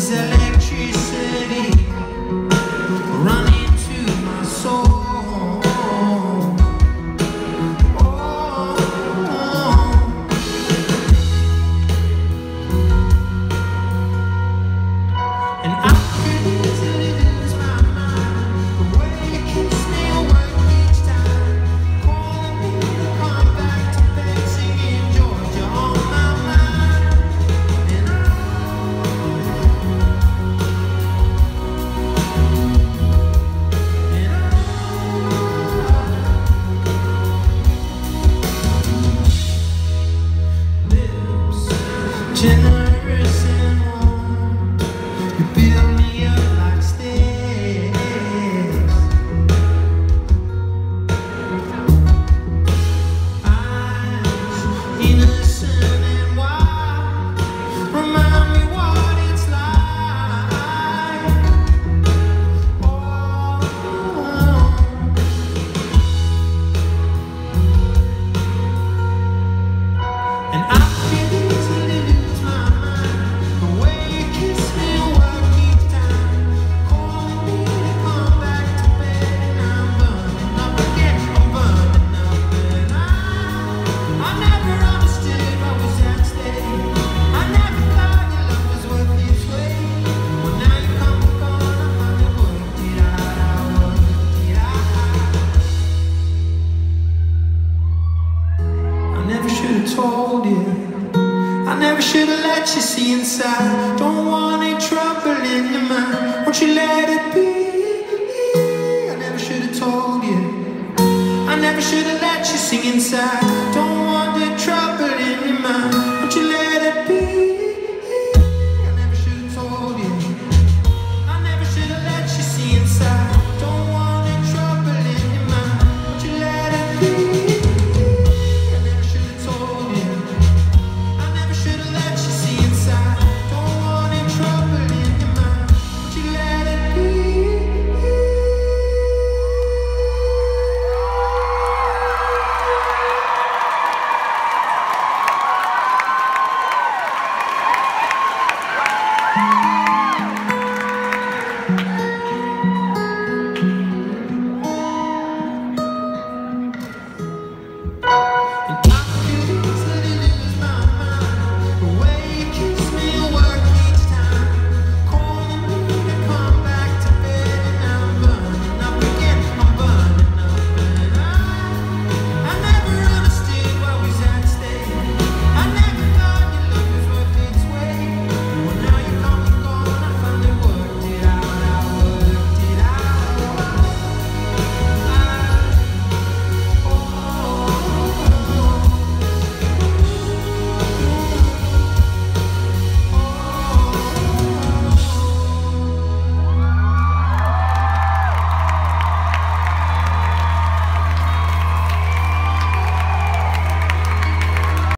güzel 谢。that you see inside. Don't want any trouble in your mind. Won't you let it be? I never should have told you. I never should have let you sing inside.